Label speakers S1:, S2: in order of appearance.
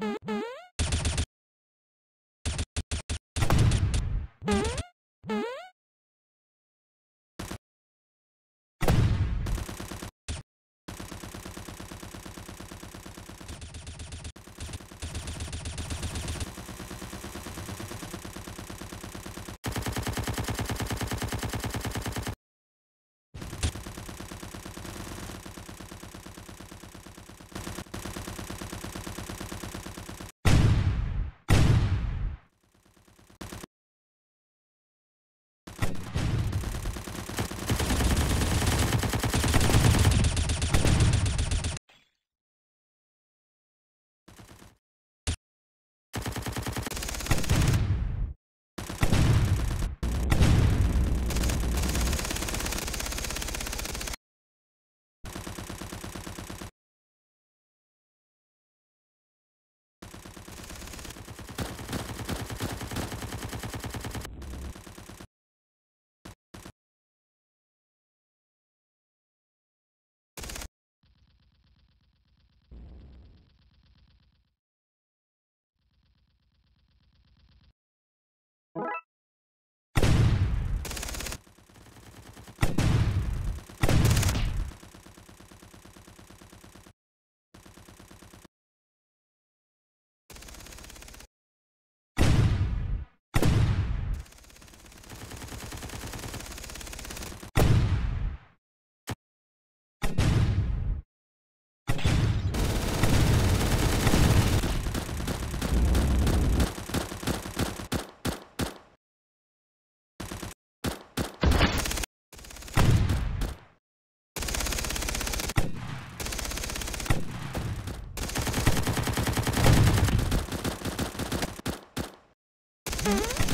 S1: Mm-hmm. Mm-hmm.